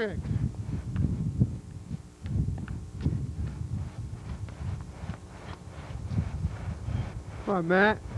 trick. Come on, Matt.